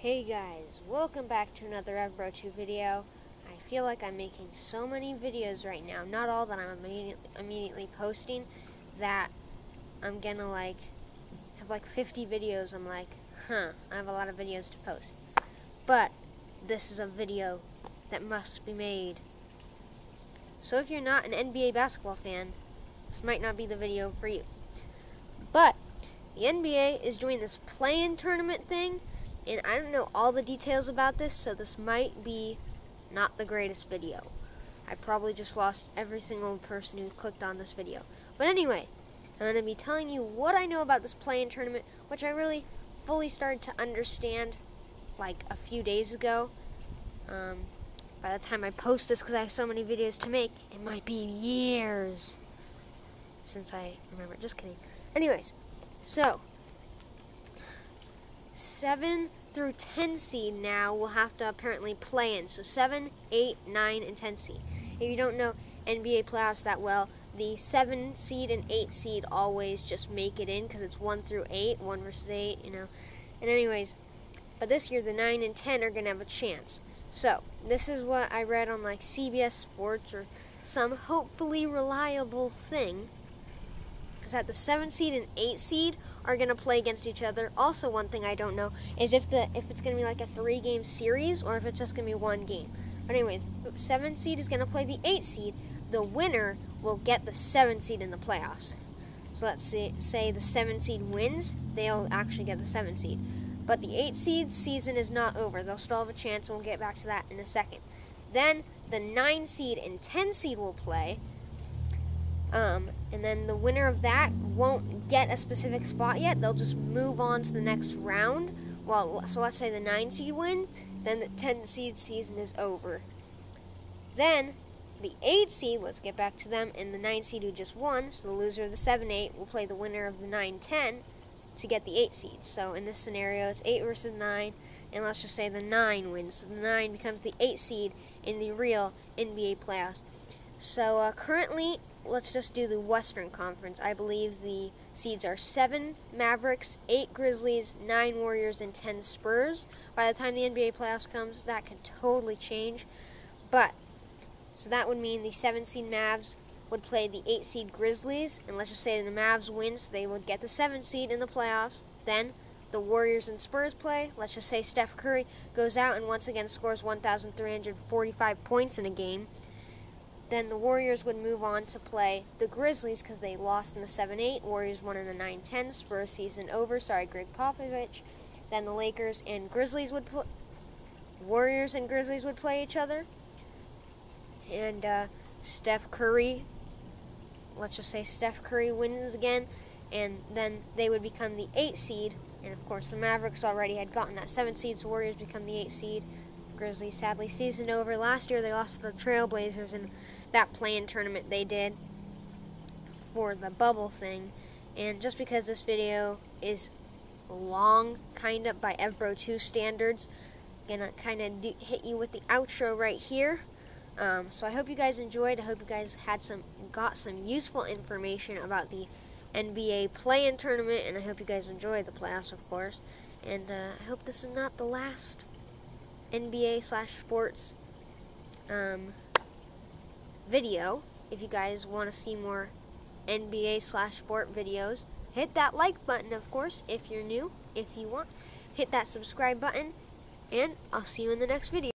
Hey guys, welcome back to another Evbro 2 video. I feel like I'm making so many videos right now, not all that I'm immediately, immediately posting, that I'm gonna like, have like 50 videos, I'm like, huh, I have a lot of videos to post. But, this is a video that must be made. So if you're not an NBA basketball fan, this might not be the video for you. But, the NBA is doing this play-in tournament thing, and I don't know all the details about this, so this might be not the greatest video. I probably just lost every single person who clicked on this video. But anyway, I'm going to be telling you what I know about this play-in tournament, which I really fully started to understand like a few days ago. Um, by the time I post this, because I have so many videos to make, it might be years since I remember. Just kidding. Anyways, so, 7 through 10 seed now will have to apparently play in. So 7, 8, 9, and 10 seed. If you don't know NBA playoffs that well, the 7 seed and 8 seed always just make it in because it's 1 through 8, 1 versus 8, you know. And anyways, but this year the 9 and 10 are going to have a chance. So, this is what I read on like CBS Sports or some hopefully reliable thing is that the 7 seed and 8 seed are going to play against each other. Also, one thing I don't know is if the if it's going to be like a 3 game series or if it's just going to be one game. But anyways, the 7 seed is going to play the 8 seed. The winner will get the 7 seed in the playoffs. So let's say, say the 7 seed wins, they'll actually get the 7 seed. But the 8 seed season is not over. They'll still have a chance, and we'll get back to that in a second. Then the 9 seed and 10 seed will play. Um, and then the winner of that won't get a specific spot yet. They'll just move on to the next round. Well, so let's say the 9 seed wins, then the 10 seed season is over. Then the 8 seed, let's get back to them, and the 9 seed who just won, so the loser of the 7 8 will play the winner of the 9 10 to get the 8 seed. So in this scenario, it's 8 versus 9, and let's just say the 9 wins. So the 9 becomes the 8 seed in the real NBA playoffs. So uh, currently, let's just do the Western Conference. I believe the seeds are 7 Mavericks, 8 Grizzlies, 9 Warriors, and 10 Spurs. By the time the NBA playoffs comes, that could totally change. But, so that would mean the 7 seed Mavs would play the 8 seed Grizzlies, and let's just say the Mavs win, so they would get the 7 seed in the playoffs. Then, the Warriors and Spurs play. Let's just say Steph Curry goes out and once again scores 1,345 points in a game then the Warriors would move on to play the Grizzlies because they lost in the 7 8. Warriors won in the 9 10. Spurs season over. Sorry, Gregg Popovich. Then the Lakers and Grizzlies would play. Warriors and Grizzlies would play each other. And uh, Steph Curry, let's just say Steph Curry wins again. And then they would become the 8 seed. And of course, the Mavericks already had gotten that 7 seed, so Warriors become the 8 seed. Grizzlies sadly season over. Last year they lost to the Trailblazers in that play-in tournament they did for the bubble thing. And just because this video is long, kind of by Evbro 2 standards, gonna kind of hit you with the outro right here. Um, so I hope you guys enjoyed. I hope you guys had some, got some useful information about the NBA play-in tournament, and I hope you guys enjoy the playoffs, of course. And uh, I hope this is not the last NBA slash sports um, video. If you guys want to see more NBA slash sport videos, hit that like button, of course, if you're new. If you want, hit that subscribe button, and I'll see you in the next video.